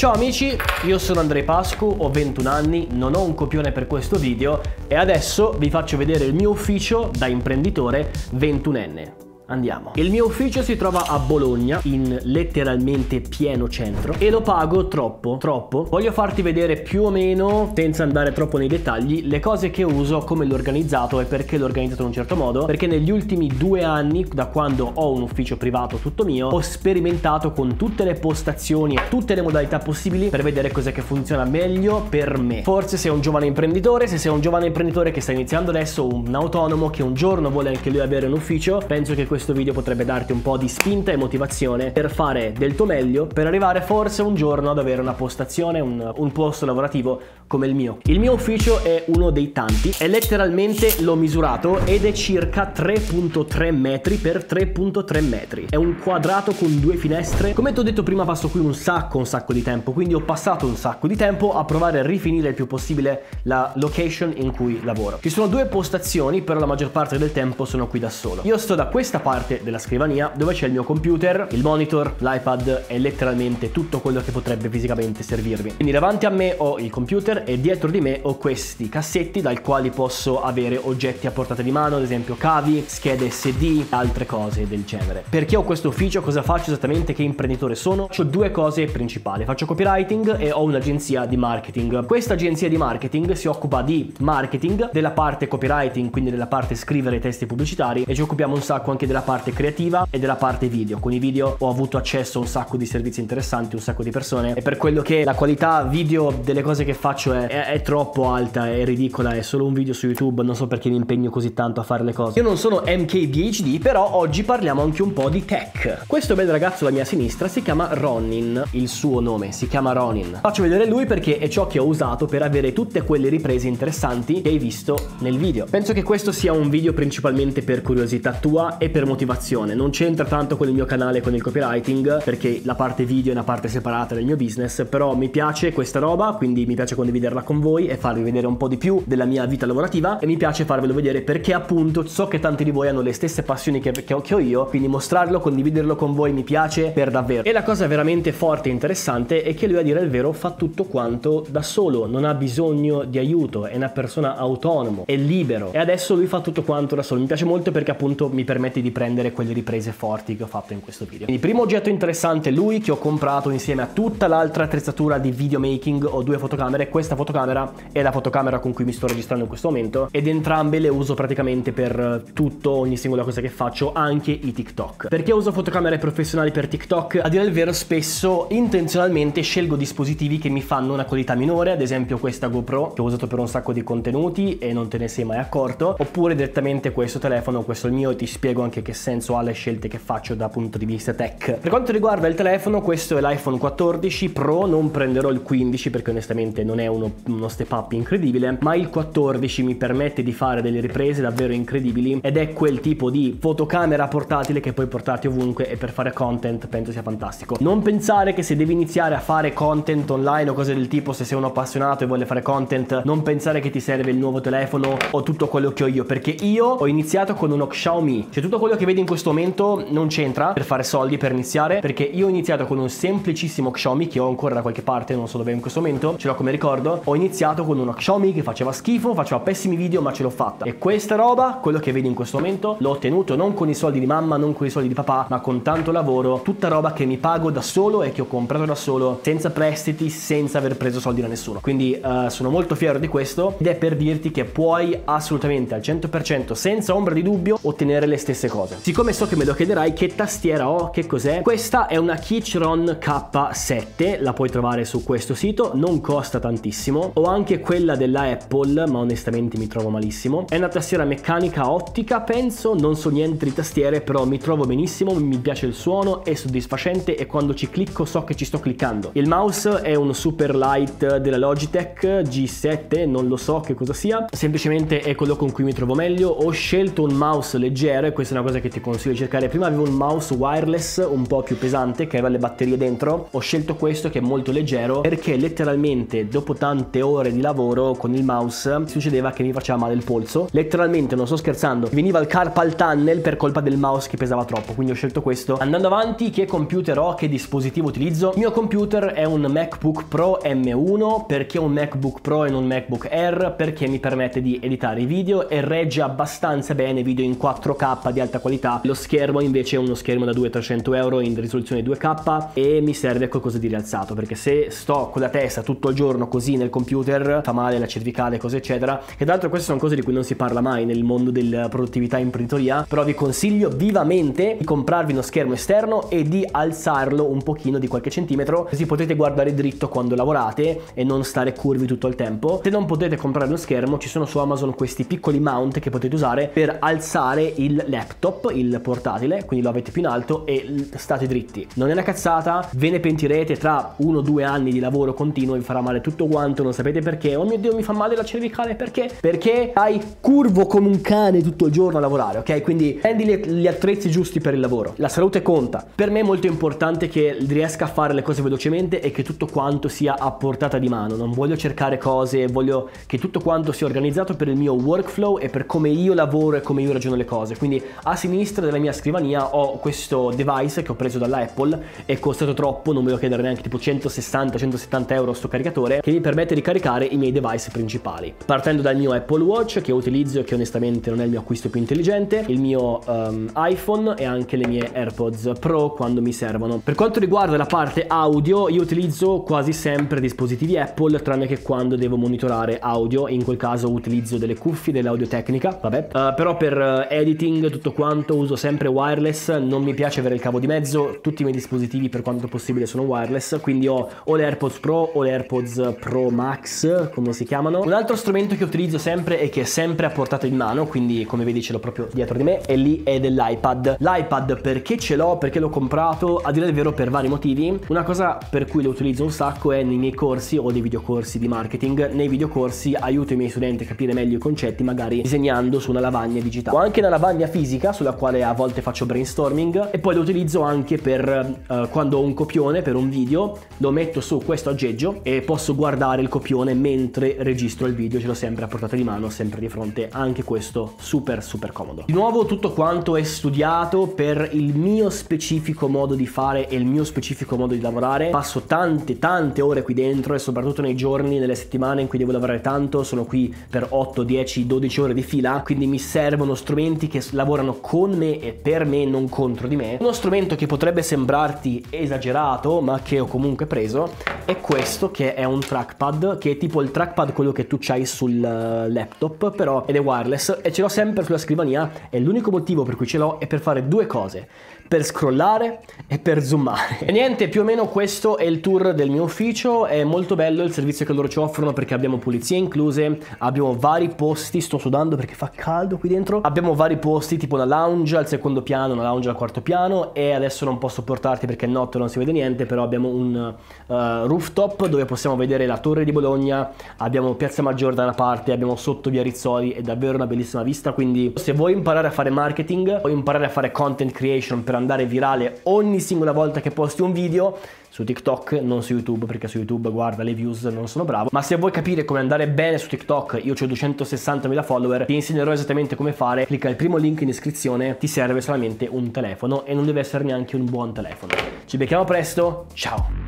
Ciao amici, io sono Andrei Pascu, ho 21 anni, non ho un copione per questo video e adesso vi faccio vedere il mio ufficio da imprenditore 21enne. Andiamo. Il mio ufficio si trova a Bologna, in letteralmente pieno centro, e lo pago troppo, troppo. Voglio farti vedere più o meno, senza andare troppo nei dettagli, le cose che uso, come l'ho organizzato e perché l'ho organizzato in un certo modo, perché negli ultimi due anni, da quando ho un ufficio privato tutto mio, ho sperimentato con tutte le postazioni e tutte le modalità possibili per vedere cos'è che funziona meglio per me. Forse sei un giovane imprenditore, se sei un giovane imprenditore che sta iniziando adesso, un autonomo che un giorno vuole anche lui avere un ufficio, penso che questo questo video potrebbe darti un po' di spinta e motivazione per fare del tuo meglio per arrivare forse un giorno ad avere una postazione, un, un posto lavorativo come il mio. Il mio ufficio è uno dei tanti e letteralmente l'ho misurato ed è circa 3.3 metri per 3.3 metri. È un quadrato con due finestre. Come ti ho detto prima passo qui un sacco un sacco di tempo, quindi ho passato un sacco di tempo a provare a rifinire il più possibile la location in cui lavoro. Ci sono due postazioni, però la maggior parte del tempo sono qui da solo. Io sto da questa parte della scrivania dove c'è il mio computer, il monitor, l'iPad e letteralmente tutto quello che potrebbe fisicamente servirmi. Quindi davanti a me ho il computer e dietro di me ho questi cassetti dal quali posso avere oggetti a portata di mano, ad esempio cavi, schede SD, altre cose del genere. Perché ho questo ufficio? Cosa faccio esattamente? Che imprenditore sono? Ho due cose principali. Faccio copywriting e ho un'agenzia di marketing. Questa agenzia di marketing si occupa di marketing, della parte copywriting, quindi della parte scrivere testi pubblicitari e ci occupiamo un sacco anche della parte creativa e della parte video. Con i video ho avuto accesso a un sacco di servizi interessanti, un sacco di persone e per quello che la qualità video delle cose che faccio è, è, è, troppo alta, è ridicola, è solo un video su YouTube, non so perché mi impegno così tanto a fare le cose. Io non sono MKBHD, però oggi parliamo anche un po' di tech. Questo bel ragazzo alla mia sinistra si chiama Ronin, il suo nome si chiama Ronin. Faccio vedere lui perché è ciò che ho usato per avere tutte quelle riprese interessanti che hai visto nel video. Penso che questo sia un video principalmente per curiosità tua e per motivazione, non c'entra tanto con il mio canale con il copywriting perché la parte video è una parte separata del mio business, però mi piace questa roba, quindi mi piace condividerla con voi e farvi vedere un po' di più della mia vita lavorativa e mi piace farvelo vedere perché appunto so che tanti di voi hanno le stesse passioni che, che, ho, che ho io, quindi mostrarlo, condividerlo con voi mi piace per davvero. E la cosa veramente forte e interessante è che lui a dire il vero fa tutto quanto da solo, non ha bisogno di aiuto, è una persona autonomo, è libero e adesso lui fa tutto quanto da solo. Mi piace molto perché appunto mi permette di prendere quelle riprese forti che ho fatto in questo video. Quindi primo oggetto interessante è lui che ho comprato insieme a tutta l'altra attrezzatura di videomaking, ho due fotocamere, questa fotocamera è la fotocamera con cui mi sto registrando in questo momento ed entrambe le uso praticamente per tutto, ogni singola cosa che faccio, anche i TikTok. Perché uso fotocamere professionali per TikTok? A dire il vero spesso intenzionalmente scelgo dispositivi che mi fanno una qualità minore, ad esempio questa GoPro che ho usato per un sacco di contenuti e non te ne sei mai accorto, oppure direttamente questo telefono, questo è il mio e ti spiego anche che senso ha le scelte che faccio da punto di vista tech. Per quanto riguarda il telefono, questo è l'iPhone 14 Pro, non prenderò il 15 perché onestamente non è un uno, uno step up incredibile, ma il 14 mi permette di fare delle riprese davvero incredibili ed è quel tipo di fotocamera portatile che puoi portarti ovunque e per fare content penso sia fantastico. Non pensare che se devi iniziare a fare content online o cose del tipo, se sei uno appassionato e vuole fare content, non pensare che ti serve il nuovo telefono o tutto quello che ho io, perché io ho iniziato con uno Xiaomi. Cioè tutto quello che vedi in questo momento non c'entra per fare soldi, per iniziare, perché io ho iniziato con un semplicissimo Xiaomi che ho ancora da qualche parte, non so dove in questo momento, ce l'ho come ricordo ho iniziato con una Xiaomi che faceva schifo, faceva pessimi video, ma ce l'ho fatta. E questa roba, quello che vedi in questo momento, l'ho ottenuto non con i soldi di mamma, non con i soldi di papà, ma con tanto lavoro, tutta roba che mi pago da solo e che ho comprato da solo, senza prestiti, senza aver preso soldi da nessuno. Quindi uh, sono molto fiero di questo ed è per dirti che puoi assolutamente al 100% senza ombra di dubbio ottenere le stesse cose. Siccome so che me lo chiederai che tastiera ho, che cos'è, questa è una Keychron K7, la puoi trovare su questo sito, non costa tantissimo. Ho anche quella della Apple, ma onestamente mi trovo malissimo. È una tastiera meccanica ottica, penso, non so niente di tastiere, però mi trovo benissimo, mi piace il suono, è soddisfacente e quando ci clicco so che ci sto cliccando. Il mouse è un super light della Logitech G7, non lo so che cosa sia, semplicemente è quello con cui mi trovo meglio. Ho scelto un mouse leggero e questa è una cosa che ti consiglio di cercare. Prima avevo un mouse wireless un po' più pesante che aveva le batterie dentro. Ho scelto questo che è molto leggero perché letteralmente dopo tante ore di lavoro con il mouse succedeva che mi faceva male il polso. Letteralmente, non sto scherzando, veniva il carpal tunnel per colpa del mouse che pesava troppo. Quindi ho scelto questo. Andando avanti, che computer ho, che dispositivo utilizzo? Il mio computer è un MacBook Pro M1 perché un MacBook Pro e non un MacBook Air perché mi permette di editare i video e regge abbastanza bene video in 4K di alta qualità. Lo schermo invece è uno schermo da 200-300 euro in risoluzione 2K e mi serve qualcosa di rialzato perché se sto con la testa tutto il giorno così nel computer fa male la cervicale, cose eccetera. E tra l'altro queste sono cose di cui non si parla mai nel mondo della produttività e imprenditoria, però vi consiglio vivamente di comprarvi uno schermo esterno e di alzarlo un pochino di qualche centimetro così potete guardare dritto quando lavorate e non stare curvi tutto il tempo. Se non potete comprare uno schermo ci sono su Amazon questi piccoli mount che potete usare per alzare il laptop, il portatile, quindi lo avete più in alto e state dritti. Non è una cazzata, ve ne pentirete tra uno o due anni di lavoro continuo, vi farà male tutto quanto, non sapete perché. Oh mio Dio, mi fa male la cervicale, perché? Perché hai curvo come un cane tutto il giorno a lavorare, ok? Quindi prendi gli attrezzi giusti per il lavoro. La salute conta. Per me è molto importante che riesca a fare le cose velocemente e che tutto quanto sia a portata di mano. Non voglio cercare cose, voglio che tutto quanto sia organizzato per il mio workflow e per come io lavoro e come io ragiono le cose. Quindi a sinistra della mia scrivania ho questo device che ho preso dalla Apple, è costato troppo, non ve lo chiedere neanche tipo 160-170 euro sto caricatore, che mi permette di caricare i miei device principali. Partendo dal mio Apple Watch che utilizzo e che onestamente non è il mio acquisto più intelligente, il mio um, iPhone e anche le mie AirPods Pro quando mi servono. Per quanto riguarda la parte audio, io utilizzo quasi sempre dispositivi Apple, tranne che quando devo monitorare audio, in quel caso utilizzo delle cuffie dell'audio tecnica, vabbè. Uh, però per eh, editing tutto quanto uso sempre wireless, non mi piace avere il cavo di mezzo, tutti i miei dispositivi per quanto possibile sono wireless, quindi ho o le AirPods Pro o le AirPods Pro Max, come si chiamano. Un altro strumento che utilizzo sempre e che è sempre a portata in mano, quindi come vedi ce l'ho proprio dietro di me, e lì è dell'iPad. L'iPad perché ce l'ho, perché l'ho comprato, a dire il vero per vari motivi. Una cosa per cui lo utilizzo un sacco è nei miei corsi o dei videocorsi di marketing. Nei videocorsi aiuto i miei studenti a capire meglio i concetti, magari disegnando su una lavagna digitale. Ho anche una lavagna fisica sulla quale a volte faccio brainstorming e poi lo utilizzo anche per uh, quando ho un copione per un video, lo metto su questo aggeggio e posso guardare il copione mentre registro il video, ce l'ho sempre a portata di mano, sempre di fronte, anche questo super super comodo. Di nuovo tutto quanto è studiato per il mio specifico modo di fare e il mio specifico modo di lavorare. Passo tante tante ore qui dentro e soprattutto nei giorni, nelle settimane in cui devo lavorare tanto, sono qui per 8, 10, 12 ore di fila, quindi mi servono strumenti che lavorano con me e per me, non contro di me. Uno strumento che potrebbe sembrarti esagerato, ma che ho comunque preso, è questo che è un trackpad, che è tipo il trackpad quello che tu hai sul eh, laptop, però ed è wireless e ce l'ho sempre sulla scrivania e l'unico motivo per cui ce l'ho è per fare due cose per scrollare e per zoomare. E niente, più o meno questo è il tour del mio ufficio, è molto bello il servizio che loro ci offrono perché abbiamo pulizie incluse, abbiamo vari posti, sto sudando perché fa caldo qui dentro, abbiamo vari posti tipo una lounge al secondo piano, una lounge al quarto piano e adesso non posso portarti perché è notte non si vede niente, però abbiamo un uh, rooftop dove possiamo vedere la torre di Bologna, abbiamo Piazza Maggiore da una parte, abbiamo sotto via Rizzoli, è davvero una bellissima vista, quindi se vuoi imparare a fare marketing, vuoi imparare a fare content creation per andare virale ogni singola volta che posti un video su TikTok, non su YouTube, perché su YouTube guarda le views non sono bravo. Ma se vuoi capire come andare bene su TikTok, io ho 260.000 follower, ti insegnerò esattamente come fare. Clicca il primo link in descrizione, ti serve solamente un telefono e non deve essere neanche un buon telefono. Ci becchiamo presto, ciao!